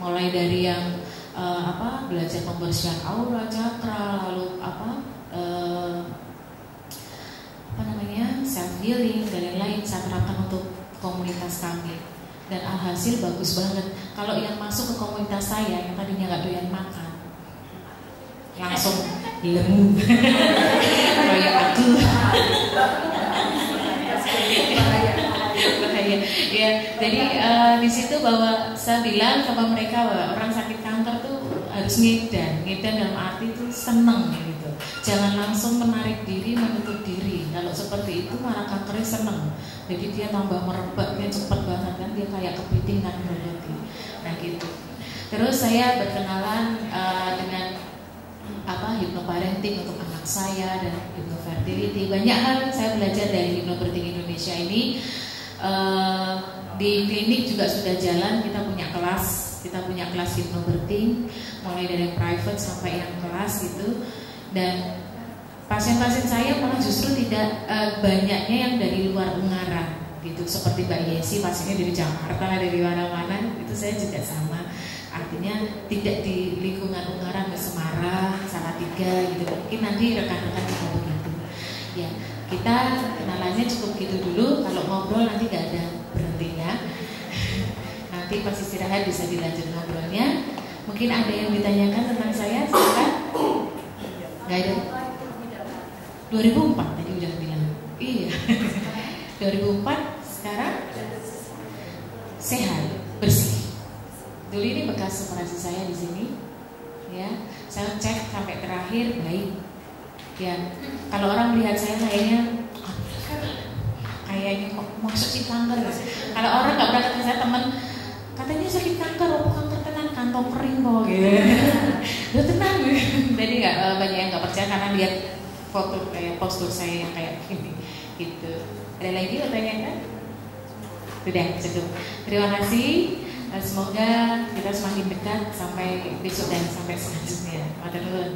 mulai dari yang uh, apa belajar pembersihan aura cakra lalu apa uh, apa namanya self healing dan lain-lain saya terapkan untuk komunitas kami. Dan alhasil bagus banget. Kalau yang masuk ke komunitas saya yang tadinya nggak doyan makan langsung lemu jadi uh, di situ bahwa saya bilang sama mereka bahwa orang sakit kanker tuh harus ngedan ngedan dalam arti itu seneng gitu. Jangan langsung menarik diri menutup diri. Kalau seperti itu malah kankernya seneng. Jadi dia tambah merebaknya cepat banget kan. Dia kayak kepiting kan berarti. Nah gitu. Terus saya berkenalan uh, dengan apa hipnoparenting untuk anak saya dan hipnofertility banyak hal saya belajar dari hipnoparenting Indonesia ini uh, di klinik juga sudah jalan kita punya kelas kita punya kelas hipnoberting mulai dari private sampai yang kelas gitu. Dan pasien-pasien saya malah justru tidak uh, banyaknya yang dari luar Ungaran gitu seperti Mbak Yesi pasiennya dari Jakarta dari mana-mana itu saya juga sama. Artinya tidak di lingkungan Ungaran ke Semarang Salatiga gitu mungkin nanti rekan-rekan juga begitu. Ya kita kenalannya cukup gitu dulu. Kalau ngobrol nanti gak ada berhentinya. Nanti pas istirahat bisa dilanjut ngobrolnya. Mungkin ada yang ditanyakan tentang saya silakan. Nggak ada? 2004 tadi udah bilang. Iya. 2004 sekarang sehat bersih. Dulu ini bekas operasi saya di sini. Ya saya cek sampai terakhir baik ya kalau orang melihat saya kayaknya kayaknya kok sih kanker kalau orang nggak pernah ketemu saya teman katanya sakit kanker apa kanker tenan kantong kering kok. Gitu. Lu tenang. Jadi nggak eh, banyak yang nggak percaya karena lihat foto kayak postur saya yang kayak gini. Gitu. Ada lagi pertanyaan sudah cukup. Terima kasih. Eh, semoga kita semakin dekat sampai besok dan sampai selanjutnya. Matur nuwun.